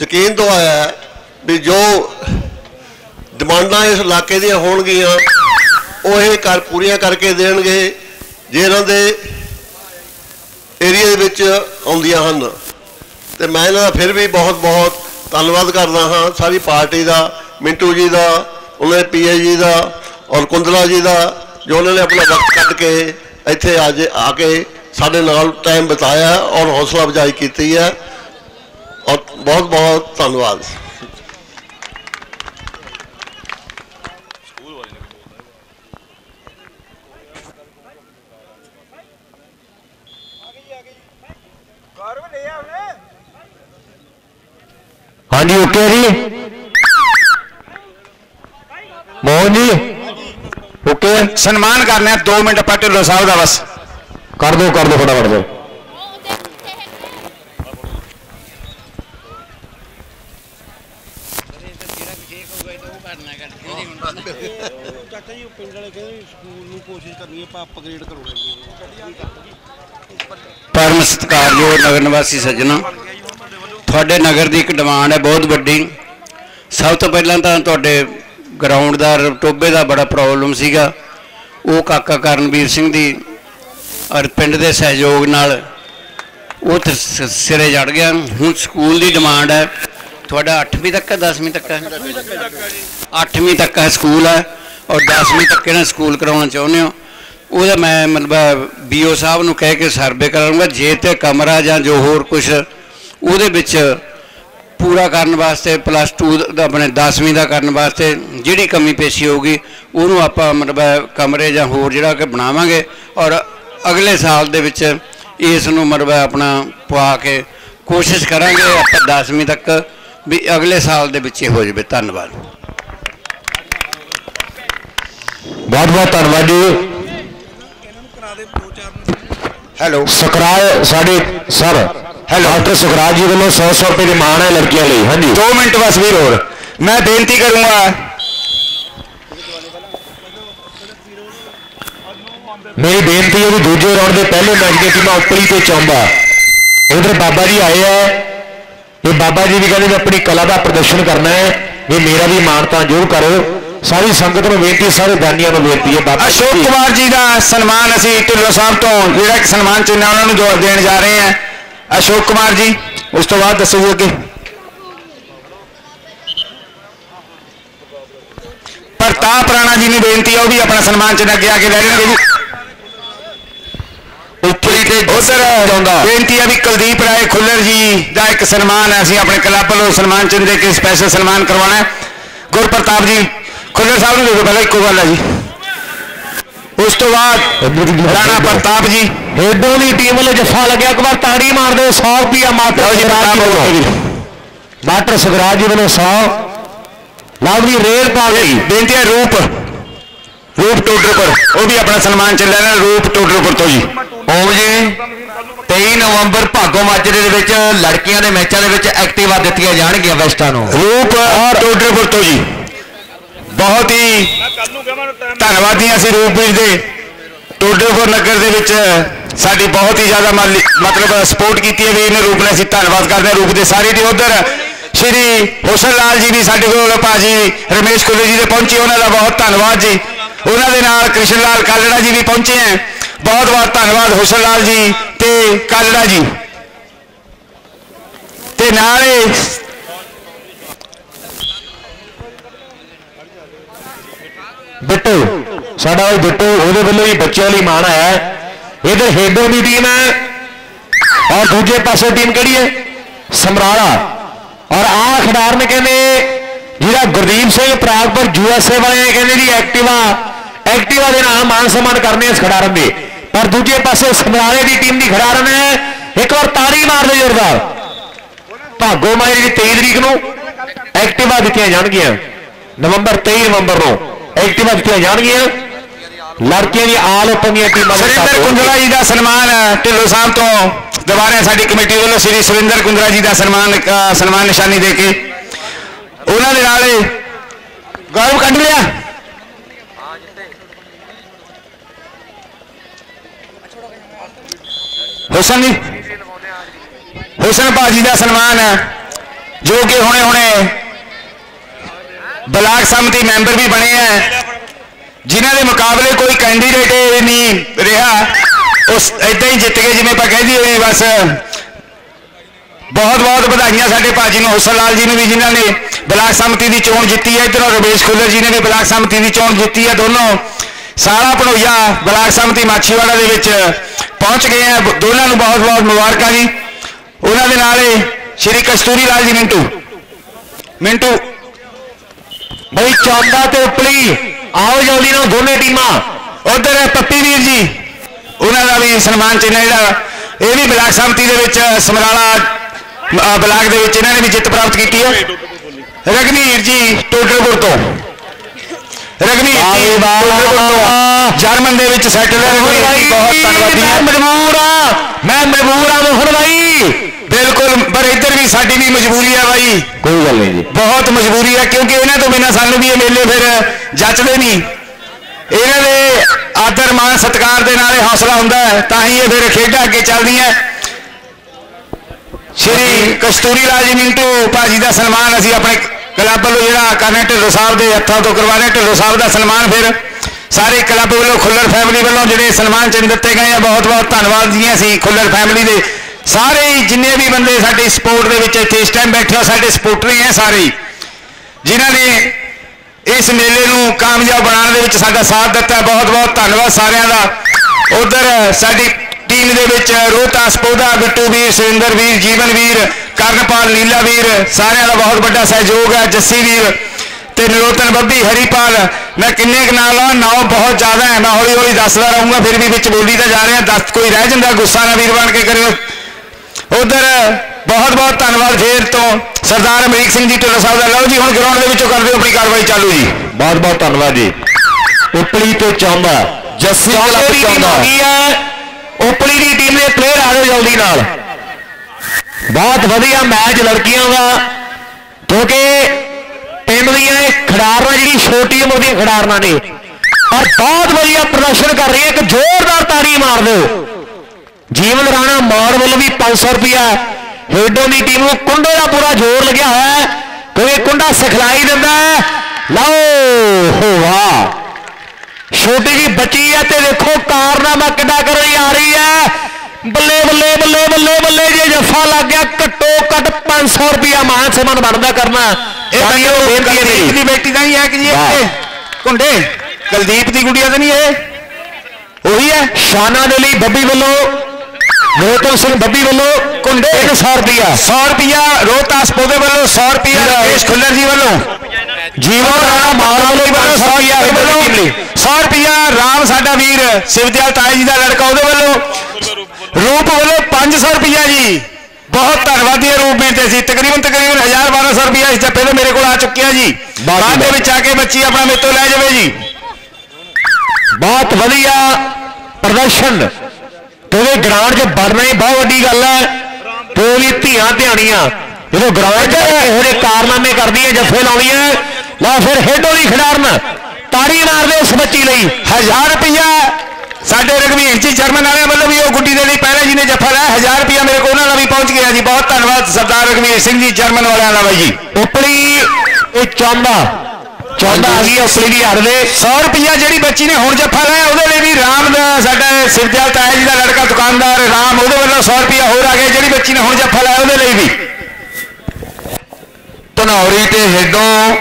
ਯਕੀਨ ਦਵਾਇਆ ਹੈ ਵੀ ਜੋ ਡਿਮਾਂਡਾਂ ਇਸ ਇਲਾਕੇ ਦੀਆਂ ਹੋਣਗੀਆਂ, ਉਹ ਇਹ ਕਰ ਪੂਰੀਆਂ ਕਰਕੇ ਦੇਣਗੇ, ਜੇ ਇਹਨਾਂ ਦੇ ਏਰੀਆ ਦੇ ਵਿੱਚ ਆਉਂਦੀਆਂ ਹਨ। ਤੇ ਮੈਂ ਇਹਨਾਂ ਦਾ ਫਿਰ ਵੀ ਬਹੁਤ ਬਹੁਤ ਧੰਨਵਾਦ ਕਰਦਾ ਹਾਂ। ਸਾਰੀ ਪਾਰਟੀ ਦਾ, ਮਿੰਟੂ ਜੀ ਦਾ, ਉਹਨਾਂ ਦੇ ਪੀਏ ਜੀ ਦਾ ਔਰ ਕੁੰਦਲਾ ਜੀ ਦਾ, ਜੋ ਉਹਨਾਂ ਨੇ ਆਪਣਾ ਵਕਤ ਕੱਢ ਕੇ ਇੱਥੇ ਅੱਜ ਆ ਕੇ ਸਾਡੇ ਨਾਲ ਟਾਈਮ ਬਿਤਾਇਆ ਔਰ ਹੌਸਲਾ ਅਫਜ਼ਾਈ ਕੀਤੀ ਹੈ। ਔਰ ਬਹੁਤ ਬਹੁਤ ਧੰਨਵਾਦ। ਹਾਂਜੀ ਓਕੇ ਜੀ। ਮੋਹਨ ਜੀ। ਓਕੇ ਸਨਮਾਨ ਕਰਨਾ 2 ਮਿੰਟ ਆਪਾਂ ਢਿੱਲੋਂ ਸਾਹਿਬ ਦਾ ਬਸ। ਕਰ ਦਿਓ ਕਰ ਦਿਓ ਫਟਾਫਟ। ਦਿਓ ਚਾਚਾ ਜੀ, ਉਹ ਪਿੰਡ ਵਾਲੇ ਕਹਿੰਦੇ ਸਕੂਲ ਨੂੰ ਕੋਸ਼ਿਸ਼ ਕਰਨੀ ਆਪਾਂ ਅਪਗ੍ਰੇਡ ਕਰਾਉਣਾ ਪਰਮ ਸਤਿਕਾਰਯੋਗ ਨਗਰ ਨਿਵਾਸੀ ਸੱਜਣਾ, ਤੁਹਾਡੇ ਨਗਰ ਦੀ ਇੱਕ ਡਿਮਾਂਡ ਹੈ, ਬਹੁਤ ਵੱਡੀ। ਸਭ ਤੋਂ ਪਹਿਲਾਂ ਤਾਂ ਤੁਹਾਡੇ ਗਰਾਊਂਡ ਦਾ ਟੋਬੇ ਦਾ ਬੜਾ ਪ੍ਰੋਬਲਮ ਸੀਗਾ। ਉਹ ਕਾਕਾ ਕਰਨਵੀਰ ਸਿੰਘ ਦੀ ਔਰ ਪਿੰਡ ਦੇ ਸਹਿਯੋਗ ਨਾਲ ਉਹ ਸਿਰੇ ਚੜ ਗਿਆ। ਹੁਣ ਸਕੂਲ ਦੀ ਡਿਮਾਂਡ ਹੈ, ਤੁਹਾਡਾ 8ਵੀਂ ਤੱਕ ਹੈ 10ਵੀਂ ਤੱਕ ਹੈ? 8ਵੀਂ ਤੱਕ ਹੈ ਸਕੂਲ ਹੈ। ਔਰ 10ਵੀਂ ਤੱਕ ਇਹਨਾਂ ਸਕੂਲ ਕਰਾਉਣਾ ਚਾਹੁੰਦੇ ਹੋ? ਉਹਦਾ ਮੈਂ ਮਤਲਬ ਬੀਓ ਸਾਹਿਬ ਨੂੰ ਕਹਿ ਕੇ ਸਰਵੇ ਕਰਾਂਗਾ, ਜੇ ਤੇ ਕਮਰਾ ਜਾਂ ਜੋ ਹੋਰ ਕੁਝ ਉਹਦੇ ਵਿੱਚ ਪੂਰਾ ਕਰਨ ਵਾਸਤੇ ਪਲੱਸ 2 ਦਾ ਆਪਣੇ 10ਵੀਂ ਦਾ ਕਰਨ ਵਾਸਤੇ ਜਿਹੜੀ ਕਮੀ ਪੇਸ਼ੀ ਹੋਊਗੀ, ਉਹਨੂੰ ਆਪਾਂ ਮਤਲਬ ਕਮਰੇ ਜਾਂ ਹੋਰ ਜਿਹੜਾ ਕਿ ਬਣਾਵਾਂਗੇ ਔਰ ਅਗਲੇ ਸਾਲ ਦੇ ਵਿੱਚ ਇਸ ਨੂੰ ਮਤਲਬ ਆਪਣਾ ਪਵਾ ਕੇ ਕੋਸ਼ਿਸ਼ ਕਰਾਂਗੇ ਆਪਾਂ 10ਵੀਂ ਤੱਕ ਵੀ ਅਗਲੇ ਸਾਲ ਦੇ ਵਿੱਚ ਇਹ ਹੋ ਜਾਵੇ ਧੰਨਵਾਦ। ਬਹੁਤ ਬਹੁਤ ਧੰਨਵਾਦ ਜੀ। ਹੈਲੋ। ਸਕਰਾਜ ਸਾਡੇ ਸਰ ਹੈਲੋ। ਡਾਕਟਰ ਸੁਖਰਾਜ ਜੀ ਵੱਲੋਂ 100 100 ਰੁਪਏ ਦੀ ਮਾਣ ਹੈ ਲੜਕੀਆਂ ਲਈ ਹਾਂਜੀ। 2 ਮਿੰਟ ਬਸ ਵੀਰ ਹੋਰ। ਮੈਂ ਬੇਨਤੀ ਕਰੂੰਗਾ। ਮੇਰੀ ਬੇਨਤੀ ਹੈ ਵੀ ਦੂਜੇ ਰਾਉਂਡ ਦੇ ਪਹਿਲੇ ਮੈਚ ਦੀਆਂ ਟੀਮਾਂ ਉੱਪਲੀ ਤੇ ਚੌਂਬਾ। ਉਧਰ ਬਾਬਾ ਜੀ ਆਏ ਆ ਇਹ ਬਾਬਾ ਜੀ ਵੀ ਕਹਿੰਦੇ ਵੀ ਆਪਣੀ ਕਲਾ ਦਾ ਪ੍ਰਦਰਸ਼ਨ ਕਰਨਾ ਹੈ। ਵੀ ਮੇਰਾ ਵੀ ਮਾਣ ਤਾਂ ਜ਼ਰੂਰ ਕਰੋ। ਸਾਰੀ ਸੰਗਤ ਨੂੰ ਬੇਨਤੀ ਸਾਰੇ ਦਾਨੀਆਂ ਨੂੰ ਬੇਨਤੀ ਹੈ ਬਾਬਾ ਅਸ਼ੋਕ ਕੁਮਾਰ ਜੀ ਦਾ ਸਨਮਾਨ ਅਸੀਂ ਢਿੱਲੋਂ ਸਾਹਿਬ ਤੋਂ ਜਿਹੜਾ ਇੱਕ ਸਨਮਾਨ ਚਿੰਨ੍ਹ ਉਹਨਾਂ ਨੂੰ ਜੋ ਦੇਣ ਜਾ ਰਹੇ ਹਾਂ। ਅਸ਼ੋਕ ਕੁਮਾਰ ਜੀ ਉਸ ਤੋਂ ਬਾਅਦ ਦੱਸੋ ਜੀ ਅੱਗੇ। ਪ੍ਰਤਾਪ ਰਾਣਾ ਜੀ ਨੂੰ ਬੇਨਤੀ ਹੈ ਉਹ ਵੀ ਆਪਣਾ ਸਨਮਾਨ ਚਿੰਨ੍ਹ ਅੱਗੇ ਆ ਕੇ ਲੈ ਲੈਣਗੇ ਜੀ। ਉੱਪਲੀ ਤੇ ਉਧਰ ਬੇਨਤੀ ਹੈ ਵੀ ਕੁਲਦੀਪ ਰਾਏ ਖੁੱਲਰ ਜੀ ਦਾ ਇੱਕ ਸਨਮਾਨ ਹੈ ਅਸੀਂ ਆਪਣੇ ਕਲੱਬ ਵੱਲੋਂ ਸਨਮਾਨ ਚਿੰਨ੍ਹ ਦੇ ਕੇ ਸਪੈਸ਼ਲ ਸਨਮਾਨ ਕਰਵਾਉਣਾ ਹੈ। ਗੁਰਪ੍ਰਤਾਪ ਜੀ ਖੁੱਲਰ ਸਾਹਿਬ ਨੂੰ ਦੇ ਦਿਓ ਪਹਿਲਾਂ ਇੱਕੋ ਗੱਲ ਹੈ ਜੀ। ਉਸ ਤੋਂ ਬਾਅਦ ਰਾਣਾ ਪ੍ਰਤਾਪ ਜੀ। ਹੇਡੋਂ ਦੀ ਟੀਮ ਵੱਲੋਂ ਜੱਫਾ ਲੱਗਿਆ। ਇੱਕ ਵਾਰ ਤਾੜੀ ਮਾਰ ਦਿਓ 100 ਰੁਪਿਆ ਮਾਤਰ ਲਓ ਜੀ ਜੀ ਪ੍ਰਤਾਪ ਵੱਲੋਂ। ਜੀ ਜੀ ਵੱਲੋਂ 100 ਲਵਲੀ ਰੇਲ ਪਾ ਗਈ ਬੇਨਤੀ ਹੈ ਰੂਪ। ਰੂਪ ਟੋਡਰਪੁਰ ਉਹ ਵੀ ਆਪਣਾ ਸਨਮਾਨ ਚੱਲ ਰਿਹਾ ਰੂਪ ਟੋਡਰਪੁਰ ਤੋਂ ਜੀ। ਓਮ ਜੀ 23 ਨਵੰਬਰ ਭਾਗੋ ਮਾਜਰੇ ਦੇ ਵਿੱਚ ਲੜਕੀਆਂ ਦੇ ਮੈਚਾਂ ਦੇ ਵਿੱਚ ਐਕਟਿਵਾ ਦਿੱਤੀਆਂ ਜਾਣਗੀਆਂ ਵੈਸਟਾਂ ਨੂੰ। ਰੂਪ ਟੋਡਰਪੁਰ ਤੋਂ ਜੀ। ਬਹੁਤ ਹੀ ਧੰਨਵਾਦੀ ਹਾਂ ਅਸੀਂ ਰੂਪ ਵੀਰ ਦੇ। ਟੋਡਰਪੁਰ ਨਗਰ ਦੇ ਵਿੱਚ ਸਾਡੀ ਬਹੁਤ ਹੀ ਜ਼ਿਆਦਾ ਮਾਲੀ- ਮਤਲਬ ਸਪੋਰਟ ਕੀਤੀ ਹੈ ਵੀ ਇਹਨੇ ਰੂਪ ਨੇ ਅਸੀਂ ਧੰਨਵਾਦ ਕਰਦੇ ਹਾਂ ਰੂਪ ਦੇ ਸਾਰੇ ਦੀ। ਉਧਰ ਸ਼੍ਰੀ ਹੁਸਨ ਲਾਲ ਜੀ ਵੀ ਸਾਡੇ ਕੋਲ, ਭਾਜੀ ਰਮੇਸ਼ ਕੁਲੇ ਜੀ ਦੇ ਪਹੁੰਚੇ, ਉਹਨਾਂ ਦਾ ਬਹੁਤ ਧੰਨਵਾਦ ਜੀ। ਉਹਨਾਂ ਦੇ ਨਾਲ ਕ੍ਰਿਸ਼ਨ ਲਾਲ ਕਾਲੜਾ ਜੀ ਵੀ ਪਹੁੰਚੇ ਹੈ। ਬਹੁਤ ਬਹੁਤ ਧੰਨਵਾਦ ਹੁਸਨ ਲਾਲ ਜੀ ਤੇ ਕਾਲੜਾ ਜੀ। ਤੇ ਨਾਲੇ ਬਿੱਟੂ ਸਾਡਾ ਉਹ ਬਿੱਟੂ ਉਹਦੇ ਵੱਲੋਂ ਹੀ ਬੱਚਿਆਂ ਲਈ ਮਾਣ ਹੈ। ਇਧਰ ਹੇਡੋ ਦੀ ਟੀਮ ਹੈ। ਔਰ ਦੂਜੇ ਪਾਸੇ ਟੀਮ ਕਿਹੜੀ ਹੈ? ਸਮਰਾਲਾ। ਔਰ ਆਹ ਖਿਡਾਰਨ ਕਹਿੰਦੇ, ਜਿਹੜਾ ਗੁਰਦੀਪ ਸਿੰਘ ਪ੍ਰਾਗਪੁਰ ਯੂਐਸਏ ਵਾਲੇ ਕਹਿੰਦੇ ਜੀ, ਐਕਟਿਵਾ ਐਕਟਿਵਾ ਦੇ ਨਾਲ ਮਾਨ ਸਨਮਾਨ ਕਰਨੇ ਇਸ ਖਿਡਾਰਨ ਦੇ। ਪਰ ਦੂਜੇ ਪਾਸੇ ਸਮਰਾਲੇ ਦੀ ਟੀਮ ਦੀ ਖਿਡਾਰਨ ਹੈ। ਇੱਕ ਵਾਰ ਤਾੜੀ ਮਾਰ ਦਿਓ ਜ਼ੋਰਦਾਰ ਭਾਗੋ ਮਾਰੀ ਦੀ 23 ਤਰੀਕ ਨੂੰ ਐਕਟਿਵਾ ਦਿੱਤੀਆਂ ਜਾਣਗੀਆਂ। ਨਵੰਬਰ 23 ਨਵੰਬਰ ਨੂੰ। ਐਕਟਿਵਾ ਦਿੱਤੀਆਂ ਜਾਣਗੀਆਂ। ਲੜਕੀਆਂ ਦੀ ਆਲ ਓਪਨ ਦੀਆਂ ਟੀਮਾਂ ਦੇ ਸੁਰਿੰਦਰ ਸਾਥ ਕੁੰਦਰਾ ਜੀ ਦਾ ਸਨਮਾਨ ਹੈ, ਢਿੱਲੋਂ ਸਾਹਿਬ ਤੋਂ ਦੁਬਾਰਾ ਸਾਡੀ ਕਮੇਟੀ ਵੱਲੋਂ ਸ੍ਰੀ ਸੁਰਿੰਦਰ ਕੁੰਦਰਾ ਜੀ ਦਾ ਸਨਮਾਨ ਅ, ਸਨਮਾਨ ਨਿਸ਼ਾਨੀ ਦੇ ਕੇ ਉਹਨਾਂ ਦੇ ਨਾਲ ਇਹ ਗੌਰਵ ਕੱਢ ਲਿਆ। ਹੁਸਨ ਜੀ ਹੁਸਨ ਭਾਜੀ ਦਾ ਸਨਮਾਨ ਹੈ ਜੋ ਕਿ ਹੁਣੇ ਹੁਣੇ ਬਲਾਕ ਸਮਿਤੀ ਮੈਂਬਰ ਵੀ ਬਣੇ ਆ। ਜਿਨ੍ਹਾਂ ਦੇ ਮੁਕਾਬਲੇ ਕੋਈ ਕੈਂਡੀਡੇਟ ਨਹੀਂ ਰਿਹਾ, ਉਸ ਇਦਾਂ ਹੀ ਜਿੱਤ ਗਏ ਜਿਵੇਂ ਆਪਾਂ ਕਹਿੰਦੀ ਹੋਈ ਬਸ। ਬਹੁਤ ਬਹੁਤ ਵਧਾਈਆਂ ਸਾਡੇ ਭਾਜੀ ਨੂੰ ਹੁਸਨ ਲਾਲ ਜੀ ਨੂੰ ਵੀ ਜਿਨ੍ਹਾਂ ਨੇ ਬਲਾਕ ਸਮਿਤੀ ਦੀ ਚੋਣ ਜਿੱਤੀ ਹੈ ਇਧਰੋਂ ਰਵੇਸ਼ ਖੁੱਲਰ ਜੀ ਨੇ ਵੀ ਬਲਾਕ ਸਮਿਤੀ ਦੀ ਚੋਣ ਜਿੱਤੀ ਹੈ ਦੋਨੋਂ ਸਾਰਾ ਭਣੋਈਆ ਬਲਾਕ ਸਮਿਤੀ ਮਾਛੀਵਾੜਾ ਦੇ ਵਿੱਚ ਪਹੁੰਚ ਗਏ ਆ। ਦੋਨਾਂ ਨੂੰ ਬਹੁਤ ਬਹੁਤ ਮੁਬਾਰਕਾਂ ਜੀ। ਉਹਨਾਂ ਦੇ ਨਾਲ ਹੀ ਸ਼੍ਰੀ ਕਸਤੂਰੀ ਲਾਲ ਜੀ ਮਿੰਟੂ। ਮਿੰਟੂ ਬਈ ਚੌਂਦਾ ਤੇ ਉਪਲੀ। ਆਓ ਜਲਦੀ ਨਾਲ ਦੋਨੇ ਟੀਮਾਂ। ਉਧਰ ਪੱਪੀ ਵੀਰ ਜੀ। ਉਹਨਾਂ ਦਾ ਵੀ ਸਨਮਾਨ ਚਿੰਨ੍ਹ ਜਿਹੜਾ। ਇਹ ਵੀ ਬਲਾਕ ਸਮਿਤੀ ਦੇ ਵਿੱਚ ਸਮਰਾਲਾ ਬਲਾਕ ਦੇ ਵਿੱਚ ਇਹਨਾਂ ਨੇ ਵੀ ਜਿੱਤ ਪ੍ਰਾਪਤ ਕੀਤੀ ਹੈ। ਰਗਵੀਰ ਜੀ ਟੋਡਰਪੁਰ ਤੋਂ। ਰਗਵੀਰ ਜੀ ਟੋਡਰਪੁਰ ਤੋਂ ਜਰਮਨ ਦੇ ਵਿੱਚ ਸੈਟਲ ਹੈ। ਜੀ ਬਹੁਤ ਧੰਨਵਾਦੀ ਹਾਂ। ਮਜਬੂਰ ਆ। ਮੈਂ ਮਜਬੂਰ ਆ ਮੋਹਨ ਬਾਈ। ਬਿਲਕੁਲ ਪਰ ਇੱਧਰ ਵੀ ਸਾਡੀ ਵੀ ਮਜਬੂਰੀ ਆ ਬਾਈ। ਕੋਈ ਗੱਲ ਨਹੀਂ ਜੀ। ਬਹੁਤ ਮਜਬੂਰੀ ਹੈ ਕਿਉਂਕਿ ਇਹਨਾਂ ਤੋਂ ਬਿਨਾਂ ਸਾਨੂੰ ਵੀ ਇਹ ਮੇਲੇ ਫਿਰ ਜੱਚਦੇ ਨਹੀਂ। ਇਹਨਾਂ ਦੇ ਆਦਰ ਮਾਣ ਸਤਿਕਾਰ ਦੇ ਨਾਲ ਇਹ ਹੌਸਲਾ ਹੁੰਦਾ ਹੈ ਤਾਂ ਹੀ ਇਹ ਫਿਰ ਖੇਡਾਂ ਅੱਗੇ ਚੱਲਦੀਆਂ ਸ਼੍ਰੀ ਕਸਤੂਰੀ ਲਾਲ ਜੀ ਮਿੰਟੂ ਭਾਜੀ ਦਾ ਸਨਮਾਨ ਅਸੀਂ ਆਪਣੇ ਕਲੱਬ ਵੱਲੋਂ ਜਿਹੜਾ ਕਰਨੇ ਢਿੱਲੋਂ ਸਾਹਿਬ ਦੇ ਹੱਥਾਂ ਤੋਂ ਕਰਵਾਣੇ ਢਿੱਲੋਂ ਸਾਹਿਬ ਦਾ ਸਨਮਾਨ ਫਿਰ ਸਾਰੇ ਕਲੱਬ ਵੱਲੋਂ ਖੁੱਲਰ ਫੈਮਿਲੀ ਵੱਲੋਂ ਜਿਹੜੇ ਸਨਮਾਨ ਚਿੰਨ੍ਹ ਦਿੱਤੇ ਗਏ ਆ, ਬਹੁਤ ਬਹੁਤ ਧੰਨਵਾਦ ਜੀ ਅਸੀਂ ਖੁੱਲਰ ਫੈਮਿਲੀ ਦੇ। ਸਾਰੇ ਹੀ ਜਿੰਨੇ ਵੀ ਬੰਦੇ ਸਾਡੇ ਸਪੋਰਟ ਦੇ ਵਿੱਚ ਇੱਥੇ ਇਸ ਟਾਈਮ ਬੈਠੇ ਹੋ ਸਾਡੇ ਸਪੋਰਟਰ ਹੀ ਆ ਸਾਰੇ ਹੀ। ਜਿਨ੍ਹਾਂ ਨੇ ਇਸ ਮੇਲੇ ਨੂੰ ਕਾਮਯਾਬ ਬਣਾਉਣ ਦੇ ਵਿੱਚ ਸਾਡਾ ਸਾਥ ਦਿੱਤਾ, ਬਹੁਤ ਬਹੁਤ ਧੰਨਵਾਦ ਸਾਰਿਆਂ ਦਾ। ਉਧਰ ਸਾਡੀ ਟੀਮ ਦੇ ਵਿੱਚ ਰੋਹਤਾਸ ਪੌਦਾ ਬਿੱਟੂ ਵੀਰ, ਸੁਰਿੰਦਰ ਵੀਰ, ਜੀਵਨ ਵੀਰ, ਕਰਨਪਾਲ ਨੀਲਾ ਵੀਰ, ਸਾਰਿਆਂ ਦਾ ਬਹੁਤ ਵੱਡਾ ਸਹਿਯੋਗ ਹੈ, ਜੱਸੀ ਵੀਰ ਤੇ ਨਿਰੋਤਨ ਬੱਬੀ, ਹਰੀਪਾਲ। ਮੈਂ ਕਿੰਨੇ ਕੁ ਨਾਲ ਆ ਨਾਮ ਬਹੁਤ ਜ਼ਿਆਦਾ ਹੈ ਮੈਂ ਹੌਲੀ ਹੌਲੀ ਦੱਸਦਾ ਰਹੂੰਗਾ ਫਿਰ ਵੀ ਵਿੱਚ ਬੋਲੀ ਤਾਂ ਜਾ ਰਿਹਾ ਦੱਸ ਕੋਈ ਰਹਿ ਜਾਂਦਾ ਗੁੱਸਾ ਨਾ ਵੀਰ ਬਣ ਕੇ ਕਰਿਓ। ਉਧਰ ਬਹੁਤ ਬਹੁਤ ਧੰਨਵਾਦ ਫੇਰ ਤੋਂ ਸਰਦਾਰ ਅਮਰੀਕ ਸਿੰਘ ਜੀ ਢਿੱਲੋਂ ਸਾਹਿਬ ਦਾ। ਲਓ ਜੀ ਹੁਣ ਗਰਾਊਂਡ ਦੇ ਵਿੱਚੋਂ ਕਰਦੇ ਹੋ ਆਪਣੀ ਕਾਰਵਾਈ ਚਾਲੂ ਜੀ। ਬਹੁਤ ਬਹੁਤ ਧੰਨਵਾਦ ਜੀ। ਉਪਲੀ ਤੇ ਚੌਂਦਾ ਜੱਸੀ ਕਲੱਬ ਦੀ ਟੀਮ ਚੌਂਦਾ ਆ ਗਈ ਹੈ ਉਪਲੀ ਦੀ ਟੀਮ ਦੇ ਪਲੇਅਰ ਆ ਗਏ ਜਲਦੀ ਨਾਲ। ਬਹੁਤ ਵਧੀਆ ਮੈਚ ਲੜਕੀਆਂ ਦਾ ਕਿਉਂਕਿ ਪਿੰਡ ਦੀਆਂ ਇਹ ਖਿਡਾਰਨਾਂ ਜਿਹੜੀ ਛੋਟੀ ਉਮਰ ਦੀਆਂ ਖਿਡਾਰਨਾਂ ਨੇ। ਔਰ ਬਹੁਤ ਵਧੀਆ ਪ੍ਰਦਰਸ਼ਨ ਕਰ ਰਹੀਆਂ, ਇੱਕ ਜ਼ੋਰਦਾਰ ਤਾੜੀ ਮਾਰ ਦਿਓ। ਜੀਵਨ ਰਾਣਾ ਮੌੜ ਵੱਲੋਂ ਵੀ 500 ਰੁਪਿਆ ਹੇਡੋ ਦੀ ਟੀਮ ਨੂੰ ਕੁੰਡੇ ਦਾ ਪੂਰਾ ਜ਼ੋਰ ਲੱਗਿਆ ਹੋਇਆ ਹੈ। ਕਿਉਂਕਿ ਕੁੰਡਾ ਸਿਖਲਾਈ ਦਿੰਦਾ ਹੈ। ਲਓ, ਹੋ ਵਾਹ ਛੋਟੀ ਜੀ ਬੱਚੀ ਹੈ ਤੇ ਦੇਖੋ, ਕਾਰਨਾਮਾ ਕਿੱਡਾ ਕਰ ਰਹੀ ਆ ਰਹੀ ਹੈ। ਬੱਲੇ ਬੱਲੇ ਬੱਲੇ ਬੱਲੇ ਬੱਲੇ, ਜੇ ਜੱਫਾ ਲੱਗ ਗਿਆ, ਘੱਟੋ ਘੱਟ 500 ਰੁਪਿਆ ਮਾਨ ਸਨਮਾਨ ਬਣਦਾ ਕਰਨਾ। ਇਹ ਤਾਂ ਉਹ ਬੇਨਤੀ ਹੈ ਮੇਰੀ ਦੀ ਬੇਟੀ ਤਾਂ ਹੀ ਹੈ ਕਿ ਜੀ। ਇਹ ਕੁੰਡੇ ਕੁਲਦੀਪ ਦੀ ਗੁੜੀਆ ਤਾਂ ਨਹੀਂ ਇਹ? ਉਹੀ ਹੈ? ਸ਼ਾਨਾ ਦੇ ਲਈ ਬੱਬੀ ਵੱਲੋਂ ਨੋਤਨ ਸਿੰਘ ਬੱਬੀ ਵੱਲੋਂ ਕੁੰਡੇ 100 ਰੁਪਿਆ 100 ਰੁਪਿਆ ਰੋਹਤਾਸ ਪੌਦੇ ਵੱਲੋਂ 100 ਰੁਪਿਆ। ਰਕੇਸ਼ ਖੁੱਲਰ ਜੀ ਵੱਲੋਂ। ਜੀਵਨ ਰਾਣਾ ਮਾਰ ਵੱਲੋਂ ਵੀ 100 ਰੁਪਿਆ ਵੱਲੋਂ। ਵੱਲੋਂ ਟੀਮ ਲਈ 100 ਰੁਪਿਆ ਰਾਮ ਸਾਡਾ ਵੀਰ ਸਿਵਦਿਆਲ ਤਾਏ ਜੀ ਦਾ ਲੜਕਾ ਉਹਦੇ ਵੱਲੋਂ। ਰੂਪ ਵੱਲੋਂ 500 ਰੁਪਿਆ ਜੀ। ਬਹੁਤ ਧੰਨਵਾਦੀ ਰੂਪ ਤੇ ਅਸੀਂ। ਤਕਰੀਬਨ ਤਕਰੀਬਨ 1000 1200 ਰੁਪਿਆ ਇਸ ਜੱਫੇ ਤੋਂ ਮੇਰੇ ਕੋਲ ਆ ਚੁੱਕਿਆ ਜੀ। ਬਾਅਦ ਦੇ ਵਿੱਚ ਆ ਕੇ ਬੱਚੀ ਆਪਣਾ ਮੇਰੇ ਤੋਂ ਲੈ ਜਾਵੇ ਜੀ। ਬਹੁਤ ਵਧੀਆ ਪ੍ਰਦਰਸ਼ਨ। ਕਿਉਂਕਿ ਗਰਾਊਂਡ 'ਚ ਵੜਨਾ ਹੀ ਬਹੁਤ ਵੱਡੀ ਗੱਲ ਹੈ। ਵੀ ਧੀਆਂ ਧਿਆਣੀਆਂ। ਜਦੋਂ ਗਰਾਊਂਡ 'ਚ ਇਹੋ ਜਿਹੇ ਕਾਰਨਾਮੇ ਕਰਦੀਆਂ ਜੱਫੇ ਲਾਉਣੀਆਂ ਲਾ ਫਿਰ ਹੇਡੋ ਦੀ ਖਿਡਾਰਨ। ਤਾੜੀ ਮਾਰਦੇ ਉਸ ਬੱਚੀ ਲਈ। 1000 ਰੁਪਿਆ ਸਾਡੇ ਰਗਵੀਰ ਜੀ ਜਰਮਨ ਵਾਲਿਆਂ ਵੱਲੋਂ ਵੀ ਉਹ ਗੁੱਡੀ ਦੇ ਲਈ ਪਹਿਲੇ ਜੀ ਨੇ ਜੱਫਾ ਲਾਇਆ 1000 ਰੁਪਿਆ ਮੇਰੇ ਕੋਲ ਉਹਨਾਂ ਦਾ ਵੀ ਪਹੁੰਚ ਗਿਆ ਜੀ। ਬਹੁਤ ਧੰਨਵਾਦ ਸਰਦਾਰ ਰਗਵੀਰ ਸਿੰਘ ਜੀ ਜਰਮਨ ਵਾਲਿਆਂ ਦਾ ਬਾਈ ਜੀ। ਉਪਲੀ ਇਹ ਚੌਂਦਾ ਚੌਂਦਾ ਆ ਗਈ ਉਪਲੀ ਦੀ ਹੱਦ ਦੇ 100 ਰੁਪਿਆ ਜਿਹੜੀ ਬੱਚੀ ਨੇ ਹੁਣ ਜੱਫਾ ਲਾਇਆ ਉਹਦੇ ਲਈ ਵੀ ਰਾਮ ਦਾ ਸਾਡਾ ਸਿਰਦਿਆਲ ਤਾਇਆ ਜੀ ਦਾ ਲੜਕਾ ਦੁਕਾਨਦਾਰ ਰਾਮ ਉਹਦੇ ਵੱਲੋਂ 100 ਰੁਪਿਆ ਹੋਰ ਆ ਗਿਆ ਜਿਹੜੀ ਬੱਚੀ ਨੇ ਹੁਣ ਜੱਫਾ ਲਾਇਆ ਉਹਦੇ ਲਈ ਵੀ। ਧਨੌਰੀ ਤੇ ਹੇਡੋਂ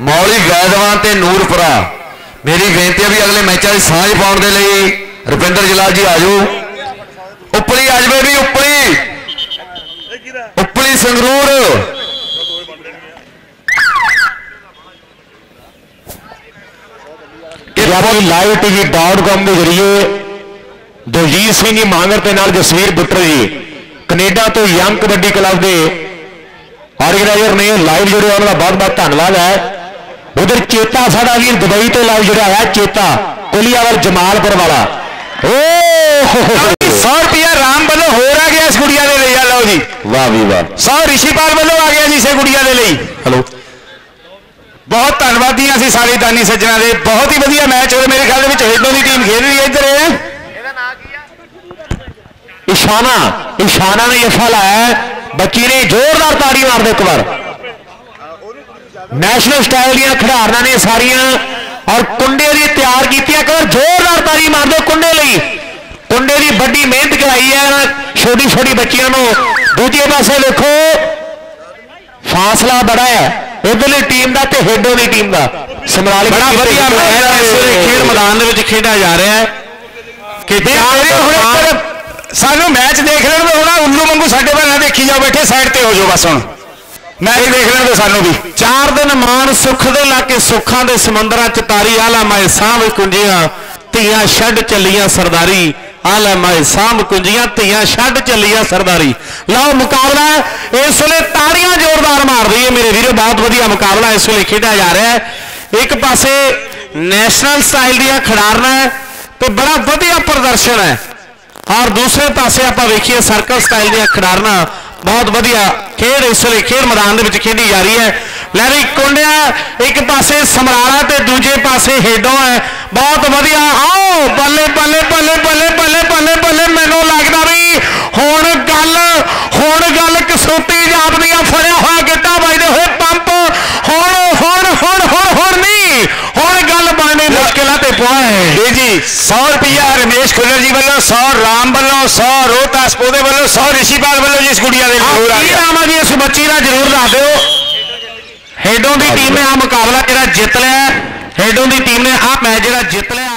ਮੌਲੀ ਵੈਦਵਾਨ ਤੇ ਨੂਰਪੁਰਾ। ਮੇਰੀ ਬੇਨਤੀ ਹੈ ਵੀ ਅਗਲੇ ਮੈਚਾਂ ਦੀ ਸਾਂਝ ਪਾਉਣ ਦੇ ਲਈ ਰੁਪਿੰਦਰ ਜਲਾਲ ਜੀ ਆਜੋ ਉੱਪਲੀ ਆ ਜਾਵੇ ਵੀ Uppli. Uppli Sangrur. Punjabi live TV .com ਦੇ ਜ਼ਰੀਏ ਦਲਜੀਤ ਸਿੰਘ ਜੀ ਮਾਂਗਰ ਤੇ ਨਾਲ ਜਸਵੀਰ ਬੁੱਟਰ ਜੀ ਕੈਨੇਡਾ ਤੋਂ ਯੰਗ ਕਬੱਡੀ ਕਲੱਬ ਦੇ ਆਰਗੇਨਾਈਜ਼ਰ ਨੇ ਲਾਈਵ ਜੁੜੇ ਉਹਨਾਂ ਦਾ ਬਹੁਤ ਬਹੁਤ ਧੰਨਵਾਦ ਹੈ। ਉਧਰ ਚੇਤਾ ਸਾਡਾ ਵੀਰ ਦੁਬਈ ਤੋਂ ਲਾਈਵ ਜੁੜਿਆ ਹੋਇਆ ਚੇਤਾ ਕੋਲੀਆਵਾਲ ਜਮਾਲਪੁਰ ਵਾਲਾ। 100 ਰੁਪਿਆ ਰਾਮ ਵੱਲੋਂ ਹੋਰ ਆ ਗਿਆ ਇਸ ਗੁੜੀਆ ਦੇ ਲਈ ਆ ਲਓ ਜੀ। ਵਾਹ ਵੀ ਵਾਹ। 100 ਰਿਸ਼ੀਪਾਲ ਵੱਲੋਂ ਆ ਗਿਆ ਜੀ ਇਸੇ ਗੁੜੀਆ ਦੇ ਲਈ। ਹਲੋ। ਬਹੁਤ ਧੰਨਵਾਦੀ ਹਾਂ ਅਸੀਂ ਸਾਰੇ ਦਾਨੀ ਸੱਜਣਾ ਦੇ। ਬਹੁਤ ਹੀ ਵਧੀਆ ਮੈਚ ਹੋਇਆ ਮੇਰੇ ਖਿਆਲ ਦੇ ਵਿੱਚ। ਹੇਡੋ ਦੀ ਟੀਮ ਖੇਡ ਰਹੀ ਹੈ ਇੱਧਰ। ਇਹ ਇਸ਼ਾਨਾ ਇਸ਼ਾਨਾ ਨੇ ਜਫਾ ਲਾਇਆ। ਬੱਚੀ ਨੇ ਜ਼ੋਰਦਾਰ ਤਾੜੀ ਮਾਰ ਦੇ ਇੱਕ ਵਾਰ। ਨੈਸ਼ਨਲ ਸਟਾਈਲ ਦੀਆਂ ਖਿਡਾਰਨਾਂ ਨੇ ਸਾਰੀਆਂ ਔਰ ਕੁੰਡੇ ਦੀ ਤਿਆਰ ਕੀਤੀ ਹੈ। ਕਿ ਜ਼ੋਰਦਾਰ ਤਾੜੀ ਮਾਰ ਦਿਓ ਕੁੰਡੇ ਲਈ। ਕੁੰਡੇ ਦੀ ਵੱਡੀ ਮਿਹਨਤ ਕਰਾਈ ਹੈ ਛੋਟੀ ਛੋਟੀ ਬੱਚੀਆਂ ਨੂੰ। ਦੂਜੇ ਪਾਸੇ ਦੇਖੋ ਫਾਸਲਾ ਬੜਾ ਹੈ। ਇਧਰਲੀ ਟੀਮ ਦਾ ਤੇ ਹੇਡੋ ਦੀ ਟੀਮ ਦਾ। ਸਮਰਾਲੀ ਬੜਾ ਵਧੀਆ ਮੈਚ ਹੈ। ਇਸ ਵੇਲੇ ਖੇਡ ਮੈਦਾਨ ਦੇ ਵਿੱਚ ਖੇਡਿਆ ਜਾ ਰਿਹਾ ਹੈ। ਕਿ ਸਾਨੂੰ ਮੈਚ ਦੇਖ ਲੈਣ ਦੇ ਹੁਣ ਉੱਲੂ ਵਾਂਗੂ ਸਾਡੇ ਵੱਲ ਨਾ ਦੇਖੀ ਜਾਓ ਬੈਠੇ ਸਾਈਡ ਤੇ ਹੋ ਜਾਓ ਬਸ ਹੁਣ। ਮੈਚ ਦੇਖ ਲੈਣ ਦੇ ਸਾਨੂੰ ਵੀ। ਚਾਰ ਦਿਨ ਮਾਨ ਸੁੱਖ ਦੇ ਲਾਕੇ ਸੁੱਖਾਂ ਦੇ ਸਮੁੰਦਰਾਂ ਚ ਤਾਰੀ, ਆਲਾ ਮੈਂ ਸਾਂਭ ਕੁੰਜੀਆਂ, ਧੀਆਂ ਛੱਡ ਚੱਲੀਆਂ ਸਰਦਾਰੀ। ਆਲਾ ਮੈਂ ਸਾਂਭ ਕੁੰਜੀਆਂ, ਧੀਆਂ ਛੱਡ ਚੱਲੀਆਂ ਸਰਦਾਰੀ। ਲਓ ਮੁਕਾਬਲਾ, ਇਸ ਵੇਲੇ ਤਾੜੀਆਂ ਜ਼ੋਰਦਾਰ ਮਾਰ ਰਹੀ ਹੈ ਮੇਰੇ ਵੀਰੋ, ਬਹੁਤ ਵਧੀਆ ਮੁਕਾਬਲਾ ਇਸ ਵੇਲੇ ਖੇਡਿਆ ਜਾ ਰਿਹਾ ਹੈ। ਇੱਕ ਪਾਸੇ ਨੈਸ਼ਨਲ ਸਟਾਈਲ ਦੀਆਂ ਖਿਡਾਰਨਾਂ ਤੇ ਬੜਾ ਵਧੀਆ ਪ੍ਰਦਰਸ਼ਨ ਹੈ। ਔਰ ਦੂਸਰੇ ਪਾਸੇ ਆਪਾਂ ਵੇਖੀਏ ਸਰਕਲ ਸਟਾਈਲ ਦੀਆਂ ਖਿਡਾਰਨਾਂ, ਬਹੁਤ ਵਧੀਆ ਖੇਡ ਇਸ ਵੇਲੇ ਖੇਡ ਮੈਦਾਨ ਦੇ ਵਿੱਚ ਖੇਡੀ ਜਾ ਰਹੀ ਹੈ। ਲੈ ਵੀ ਕੁੰਡਿਆ, ਇੱਕ ਪਾਸੇ ਸਮਰਾਲਾ ਤੇ ਦੂਜੇ ਪਾਸੇ ਹੇਡੋ ਹੈ। ਬਹੁਤ ਵਧੀਆ। ਆਓ, ਬੱਲੇ ਬੱਲੇ ਬੱਲੇ ਬੱਲੇ ਬੱਲੇ ਬੱਲੇ ਬੱਲੇ, ਮੈਨੂੰ ਲੱਗਦਾ ਵੀ ਹੁਣ ਗੱਲ ਹੁਣ ਗੱਲ ਕਸੂਤੀ ਜਾਪਦੀਆਂ ਫੜਿਆ ਹੋਇਆ ਗਿੱਟਾ ਵੱਜਦੇ ਹੋਏ ਪੰਪ। ਹੁਣ ਹੁਣ ਹੁਣ ਹੁਣ ਹੁਣ ਨਹੀਂ, ਹੁਣ ਗੱਲ ਬਣਨੀ ਮੁਸ਼ਕਿਲਾਂ ਤੇ ਪਹੁੰਚੇ ਜੀ ਜੀ 100 ਰੁਪਿਆ ਰਮੇਸ਼ ਖੁੱਲਰ ਜੀ ਵੱਲੋਂ 100 ਰਾਮ ਵੱਲੋਂ 100 ਰੋਹਤਾਸ ਪੋਦੇ ਵੱਲੋਂ 100 ਰਿਸ਼ੀਪਾਲ ਵੱਲੋਂ ਜਿਸ ਗੁੜੀਆ ਦੇ ਜ਼ਰੂਰ ਆ ਗਿਆ। ਨਾਮ ਆ ਜੀ? ਇਸ ਬੱਚੀ ਦਾ ਜ਼ਰੂਰ ਦੱਸ ਦਿਓ। ਹੇਡੋਂ ਦੀ ਟੀਮ ਨੇ ਆ ਮੁਕਾਬਲਾ ਜਿਹੜਾ ਜਿੱਤ ਲਿਆ। ਹੈ। ਹੇਡੋਂ ਦੀ ਟੀਮ ਨੇ ਆ ਮੈਚ ਜਿਹੜਾ ਜਿੱਤ ਲਿਆ।